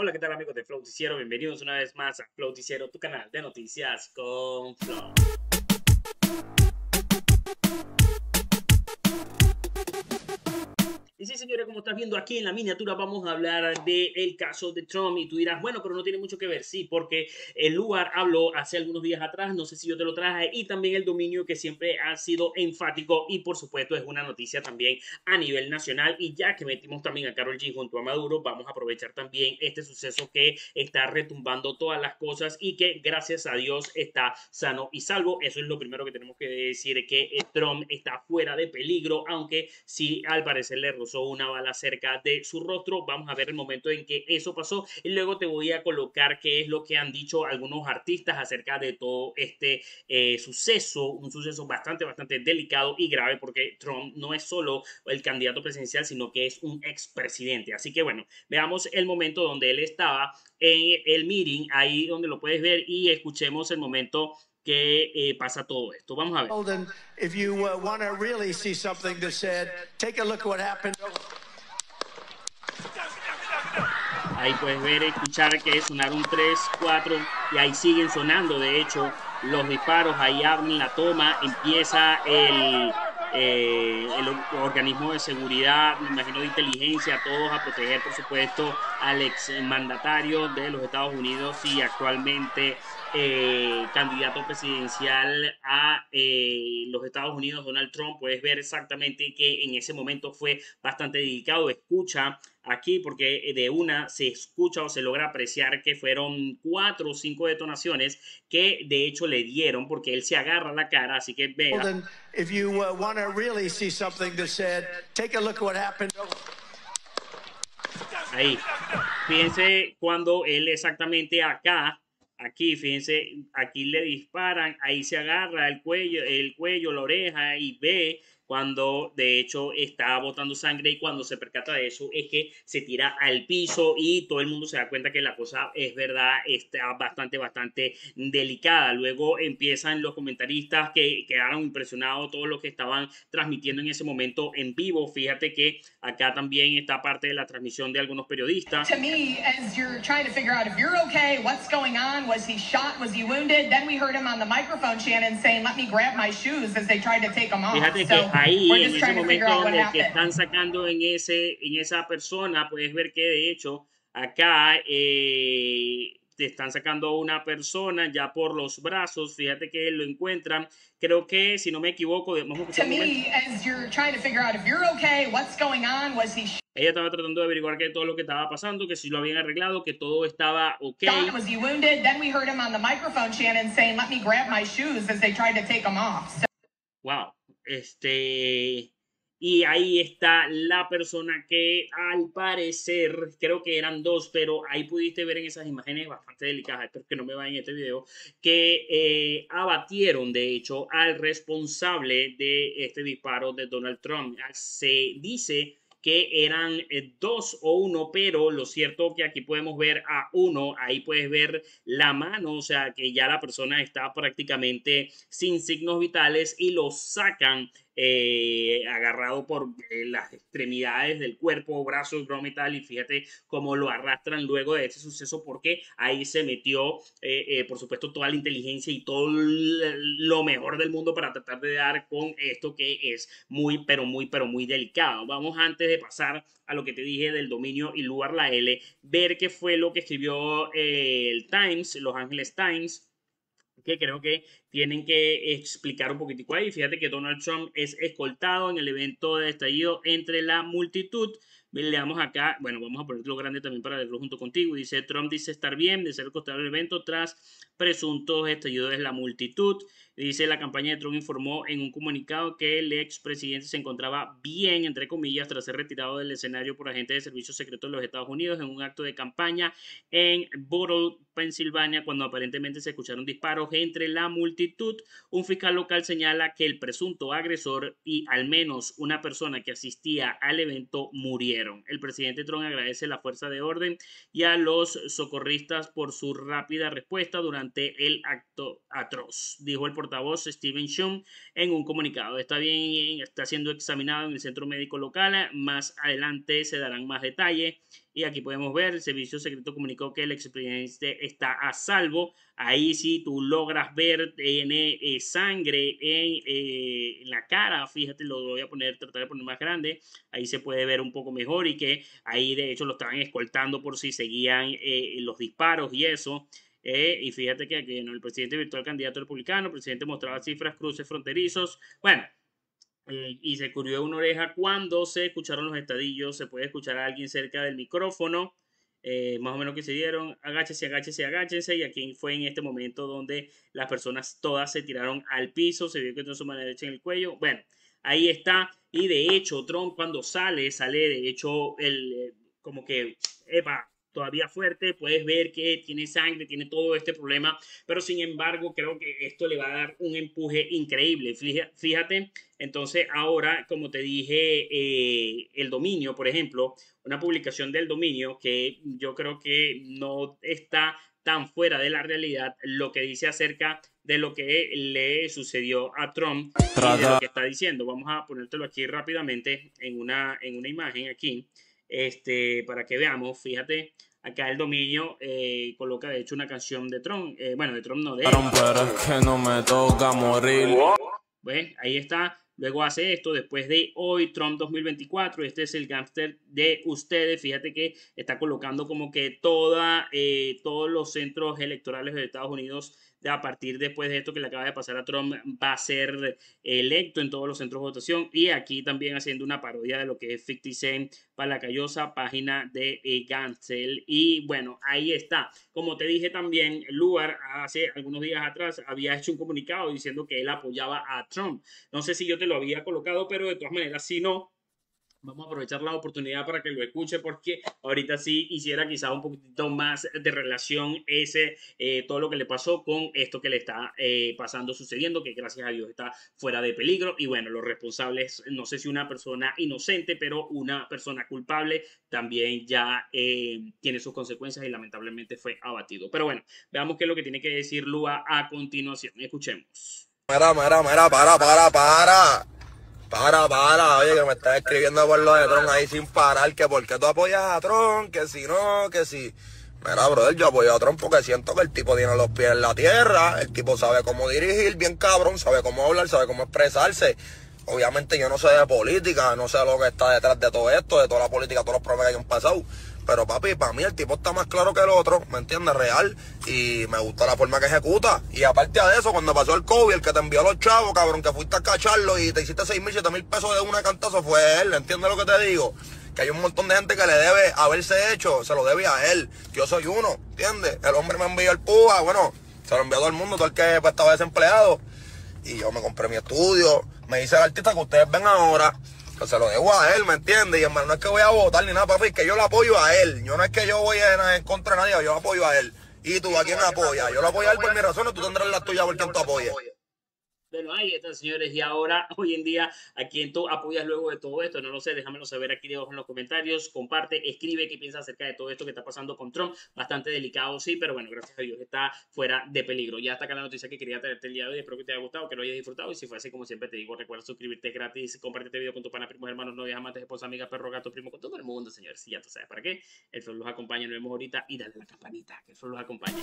Hola, ¿qué tal amigos de Flow Bienvenidos una vez más a Flow tu canal de noticias con Flow. Sí, señores, como estás viendo aquí en la miniatura, vamos a hablar del caso de Trump. Y tú dirás, bueno, pero no tiene mucho que ver. Sí, porque el lugar habló hace algunos días atrás, no sé si yo te lo traje, y también el dominio que siempre ha sido enfático. Y por supuesto, es una noticia también a nivel nacional. Y ya que metimos también a Carol G junto a Maduro, vamos a aprovechar también este suceso que está retumbando todas las cosas y que gracias a Dios está sano y salvo. Eso es lo primero que tenemos que decir, que Trump está fuera de peligro, aunque sí al parecer le una bala cerca de su rostro. Vamos a ver el momento en que eso pasó y luego te voy a colocar qué es lo que han dicho algunos artistas acerca de todo este eh, suceso, un suceso bastante, bastante delicado y grave porque Trump no es solo el candidato presidencial, sino que es un expresidente. Así que bueno, veamos el momento donde él estaba en el meeting, ahí donde lo puedes ver y escuchemos el momento que eh, pasa todo esto. Vamos a ver. If you uh, want to really see something that said, take a look at what happened. Ahí puedes ver, escuchar que sonaron 3, 4 y ahí siguen sonando. De hecho, los disparos, ahí abren la toma, empieza el, eh, el organismo de seguridad, me imagino de inteligencia, todos a proteger, por supuesto, al ex mandatario de los Estados Unidos y actualmente eh, candidato presidencial a eh, los Estados Unidos, Donald Trump, puedes ver exactamente que en ese momento fue bastante dedicado. Escucha aquí porque de una se escucha o se logra apreciar que fueron cuatro o cinco detonaciones que de hecho le dieron porque él se agarra la cara, así que vea. If you uh, want to really see something that said, take a look what happened. Ahí. Fíjense cuando él exactamente acá Aquí, fíjense, aquí le disparan, ahí se agarra el cuello, el cuello, la oreja y ve cuando de hecho está botando sangre y cuando se percata de eso es que se tira al piso y todo el mundo se da cuenta que la cosa es verdad, está bastante, bastante delicada. Luego empiezan los comentaristas que quedaron impresionados, todos los que estaban transmitiendo en ese momento en vivo. Fíjate que acá también está parte de la transmisión de algunos periodistas. To me, as you're trying to figure out if you're okay, what's going on, was he shot, was he wounded? Then we heard him on the microphone, Shannon, saying, let me grab my shoes as they tried to take him off. Fíjate que ahí, en ese momento donde que están sacando en, ese, en esa persona, puedes ver que de hecho acá eh, te están sacando una persona ya por los brazos. Fíjate que lo encuentran. Creo que, si no me equivoco, vamos a Ella estaba tratando de averiguar que todo lo que estaba pasando, que si lo habían arreglado, que todo estaba ok. Wow. Este, y ahí está la persona que al parecer, creo que eran dos, pero ahí pudiste ver en esas imágenes bastante delicadas, espero que no me vayan en este video, que eh, abatieron de hecho al responsable de este disparo de Donald Trump. Se dice que eran eh, dos o uno, pero lo cierto que aquí podemos ver a uno, ahí puedes ver la mano, o sea que ya la persona está prácticamente sin signos vitales y lo sacan eh, agarrado por eh, las extremidades del cuerpo, brazos, broma y tal, y fíjate cómo lo arrastran luego de ese suceso porque ahí se metió, eh, por supuesto, toda la inteligencia y todo lo mejor del mundo para tratar de dar con esto que es muy, pero muy, pero muy delicado. Vamos antes de pasar a lo que te dije del dominio y lugar la L, ver qué fue lo que escribió el Times, Los Angeles Times, que creo que tienen que explicar un poquitico ahí. Fíjate que Donald Trump es escoltado en el evento de estallido entre la multitud. Le damos acá, bueno, vamos a ponerlo grande también para leerlo junto contigo. Dice, Trump dice estar bien de ser escoltado del evento tras presuntos estallidos de la multitud. Dice, la campaña de Trump informó en un comunicado que el expresidente se encontraba bien, entre comillas, tras ser retirado del escenario por agentes de servicios secretos de los Estados Unidos en un acto de campaña en Bottle, Pensilvania, cuando aparentemente se escucharon disparos entre la multitud. Un fiscal local señala que el presunto agresor y al menos una persona que asistía al evento murieron. El presidente Trump agradece la fuerza de orden y a los socorristas por su rápida respuesta durante el acto atroz, dijo el portavoz Steven Shum en un comunicado. Está bien, está siendo examinado en el centro médico local. Más adelante se darán más detalles. Y aquí podemos ver, el servicio secreto comunicó que el expresidente está a salvo. Ahí sí tú logras ver, tiene eh, sangre eh, en, la cara. Fíjate, lo voy a poner, tratar de poner más grande. Ahí se puede ver un poco mejor y que ahí de hecho lo estaban escoltando por si seguían eh, los disparos y eso. y fíjate que aquí el presidente virtual candidato republicano, el presidente mostraba cifras, cruces fronterizos. Bueno, eh, y se cubrió una oreja cuando se escucharon los estadillos. Se puede escuchar a alguien cerca del micrófono. Eh, más o menos que se dieron, agáchese, agáchese, agáchense, y aquí fue en este momento donde las personas todas se tiraron al piso, se vio que tenía su mano derecha en el cuello, bueno, ahí está, y de hecho Trump cuando sale, sale de hecho el, eh, como que, epa, todavía fuerte, puedes ver que tiene sangre, tiene todo este problema, pero sin embargo creo que esto le va a dar un empuje increíble. Fíjate, entonces ahora, como te dije, eh, el dominio, por ejemplo, una publicación del dominio que yo creo que no está tan fuera de la realidad lo que dice acerca de lo que le sucedió a Trump y de lo que está diciendo. Vamos a ponértelo aquí rápidamente en una, en una imagen aquí este, para que veamos, fíjate, acá el dominio eh, coloca de hecho una canción de Tron, eh, bueno, de Tron no, de... que no me toca morir. Pues ahí está, luego hace esto, después de hoy, Trump 2024, este es el gangster de ustedes, fíjate que está colocando como que toda, eh, todos los centros electorales de Estados Unidos a partir después de esto que le acaba de pasar a Trump, va a ser electo en todos los centros de votación. Y aquí también haciendo una parodia de lo que es 50 Cent para la callosa página de eh, Gansel. Y bueno, ahí está. Como te dije también, Lugar hace algunos días atrás había hecho un comunicado diciendo que él apoyaba a Trump. No sé si yo te lo había colocado, pero de todas maneras, si no, Vamos a aprovechar la oportunidad para que lo escuche porque ahorita sí hiciera quizá un poquito más de relación ese, eh, todo lo que le pasó con esto que le está eh, pasando, sucediendo, que gracias a Dios está fuera de peligro. Y bueno, los responsables, no sé si una persona inocente, pero una persona culpable también ya eh, tiene sus consecuencias y lamentablemente fue abatido. Pero bueno, veamos qué es lo que tiene que decir Lua a continuación. Escuchemos. Para, para, para, para, para. Para, para, oye, que me estás escribiendo por lo de Tron ahí sin parar, que por qué tú apoyas a Tron, que si no, que si... Mira, brother, yo apoyo a Tron porque siento que el tipo tiene los pies en la tierra, el tipo sabe cómo dirigir, bien cabrón, sabe cómo hablar, sabe cómo expresarse. Obviamente yo no sé de política, no sé lo que está detrás de todo esto, de toda la política, todos los problemas que han pasado. Pero papi, para mí el tipo está más claro que el otro, ¿me entiendes? Real. Y me gusta la forma que ejecuta. Y aparte de eso, cuando pasó el COVID, el que te envió a los chavos, cabrón, que fuiste a cacharlo y te hiciste 6 mil, 7 mil pesos de una cantazo, fue él. ¿Entiendes lo que te digo? Que hay un montón de gente que le debe haberse hecho, se lo debe a él. Yo soy uno, ¿entiendes? El hombre me envió el púa, bueno, se lo envió todo el mundo, todo el que pues, estaba desempleado. Y yo me compré mi estudio, me hice el artista que ustedes ven ahora se lo debo a él, ¿me entiendes? Y hermano, no es que voy a votar ni nada, papi, es que yo lo apoyo a él. Yo no es que yo voy en contra de nadie, yo lo apoyo a él. ¿Y tú a quién apoyas? Yo lo apoyo a él por mis razones, tú tendrás la tuya por quien tú apoyes. Bueno, ahí están, señores. Y ahora, hoy en día, ¿a quién tú apoyas luego de todo esto? No lo sé, déjamelo saber aquí debajo en los comentarios. Comparte, escribe qué piensas acerca de todo esto que está pasando con Trump. Bastante delicado, sí, pero bueno, gracias a Dios está fuera de peligro. Ya está acá la noticia que quería traerte el día de hoy. Espero que te haya gustado, que lo hayas disfrutado. Y si fue así, como siempre te digo, recuerda suscribirte gratis, comparte este video con tu pana, primos, hermanos, novias, amantes, esposa, amiga, perro, gato, primo, con todo el mundo, señores. Si ya tú sabes para qué. El Flor los acompaña, nos vemos ahorita y dale la campanita, que el Flor los acompañe.